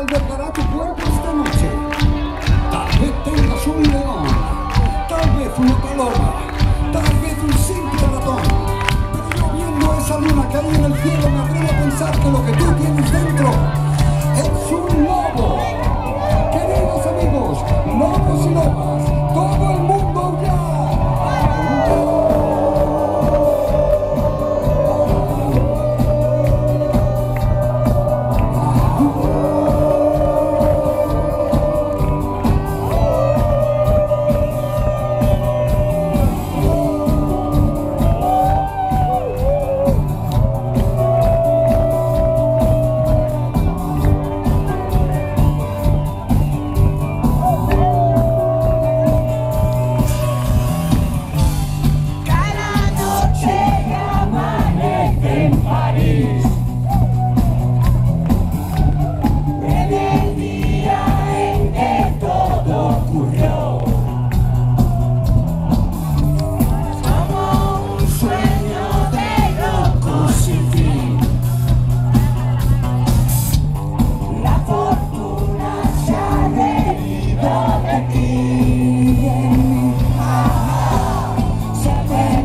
albergará tu cuerpo esta noche. Tal vez tengas un león, tal vez una paloma, tal vez un simple ratón. Pero yo viendo esa luna que hay en el cielo me atrevo a pensar que lo que tú tienes dentro es un lobo. Queridos amigos, lobos y lobas,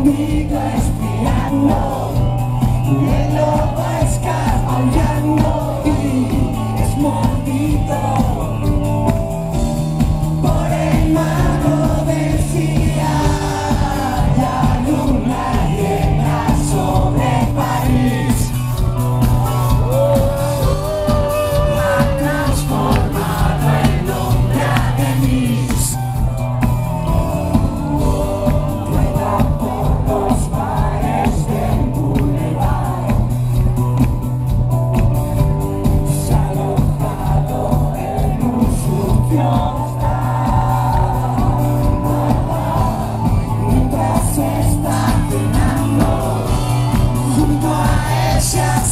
ha perdido espiando y el lobo escapa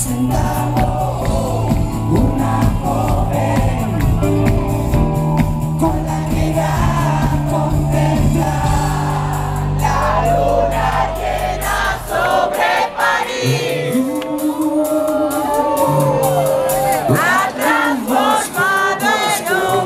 sentado una joven con la mirada contempla la luna llena sobre París. Uh, ha transformado en un